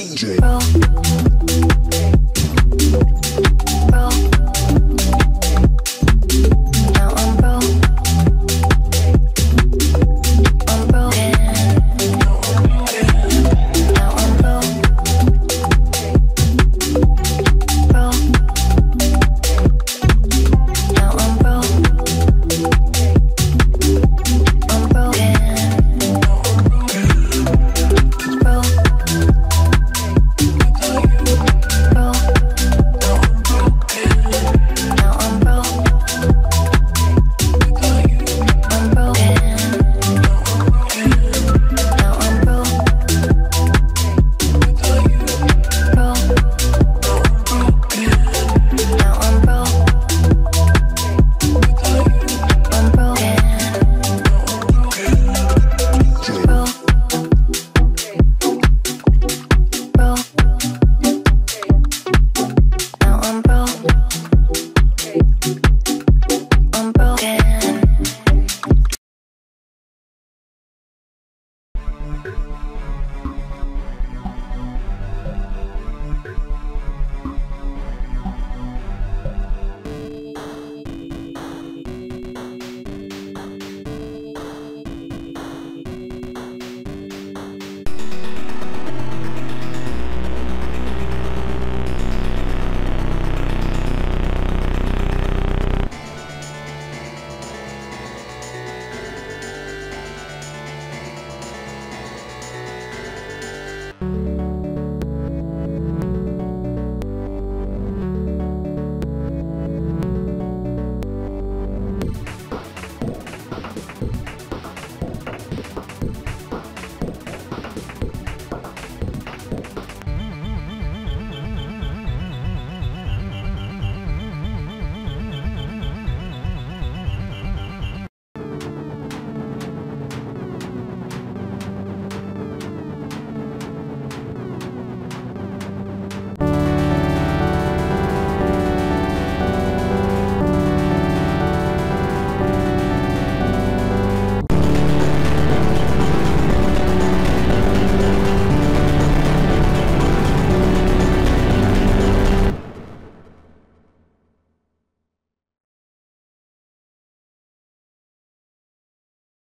DJ.